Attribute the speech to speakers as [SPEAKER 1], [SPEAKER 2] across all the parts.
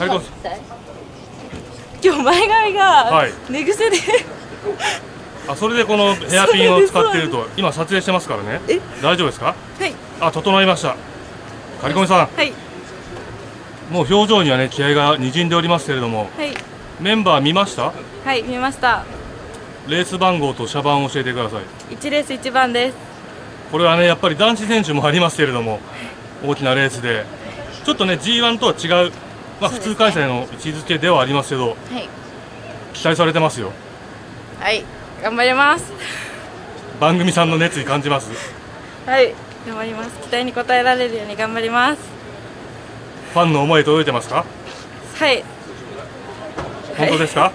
[SPEAKER 1] カリコ
[SPEAKER 2] 今日前髪が
[SPEAKER 1] はい。
[SPEAKER 2] 寝癖で、
[SPEAKER 1] あそれでこのヘアピンを使っていると今撮影してますからね。
[SPEAKER 2] え？
[SPEAKER 1] 大丈夫ですか？
[SPEAKER 2] はい。
[SPEAKER 1] あ整いました。カリコミさん。
[SPEAKER 2] はい。
[SPEAKER 1] もう表情にはね気合が滲んでおりますけれども。
[SPEAKER 2] はい。
[SPEAKER 1] メンバー見ました？
[SPEAKER 2] はい見ました。
[SPEAKER 1] レース番号と車番を教えてください。
[SPEAKER 2] 一レース一番です。
[SPEAKER 1] これはねやっぱり男子選手もありますけれども大きなレースで。ちょっとね G1 とは違う、まあ、普通開催の位置づけではありますけど
[SPEAKER 2] はい。
[SPEAKER 1] 期待されてますよ。
[SPEAKER 2] はい。頑張ります。
[SPEAKER 1] 番組さんの熱意感じます？
[SPEAKER 2] はい。頑張ります。期待に応えられるように頑張ります。
[SPEAKER 1] ファンの思い届いてますか？
[SPEAKER 2] はい。
[SPEAKER 1] 本当ですか、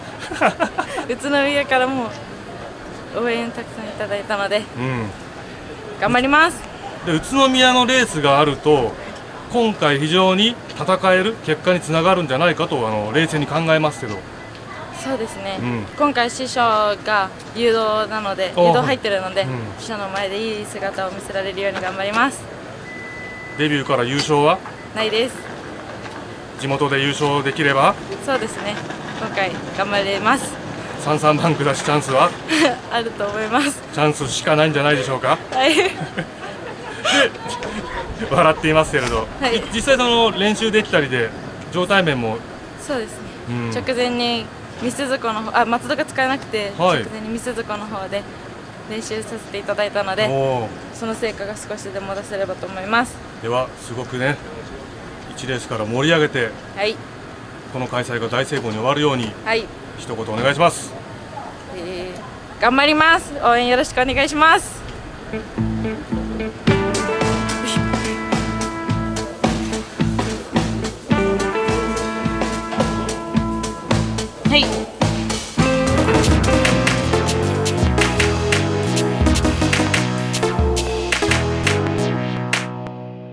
[SPEAKER 2] 宇都宮からも応援たくさんいただいたので。
[SPEAKER 1] うん。
[SPEAKER 2] 頑張ります。
[SPEAKER 1] で宇都宮のレースがあると今回非常に戦える結果につながるんじゃないかとあの冷静に考えますけど。
[SPEAKER 2] そうですね、
[SPEAKER 1] うん。
[SPEAKER 2] 今回師匠が誘導なので
[SPEAKER 1] お
[SPEAKER 2] 誘導入ってるので、
[SPEAKER 1] うん。
[SPEAKER 2] 師匠の前でいい姿を見せられるように頑張ります。
[SPEAKER 1] デビューから優勝は？
[SPEAKER 2] ないです。
[SPEAKER 1] 地元で優勝できれば？
[SPEAKER 2] そうですね。今回頑張れます。
[SPEAKER 1] 三三バンク出しチャンスは？
[SPEAKER 2] あると思います。
[SPEAKER 1] チャンスしかないんじゃないでしょうか？
[SPEAKER 2] はい
[SPEAKER 1] 笑っていますけれど、
[SPEAKER 2] はい。
[SPEAKER 1] い実際その練習できたりで状態面も。
[SPEAKER 2] そうですね、
[SPEAKER 1] うん。
[SPEAKER 2] 直前にミスズコの方あ松戸が使えなくて、
[SPEAKER 1] はい。
[SPEAKER 2] 直前にミスズコの方で練習させていただいたのでその成果が少しでも出せればと思います。
[SPEAKER 1] ではすごくね1レースから盛り上げて
[SPEAKER 2] はい。
[SPEAKER 1] この開催が大成功に終わるように
[SPEAKER 2] はい、
[SPEAKER 1] 一言お願いします。
[SPEAKER 2] えー頑張ります。応援よろしくお願いしますはい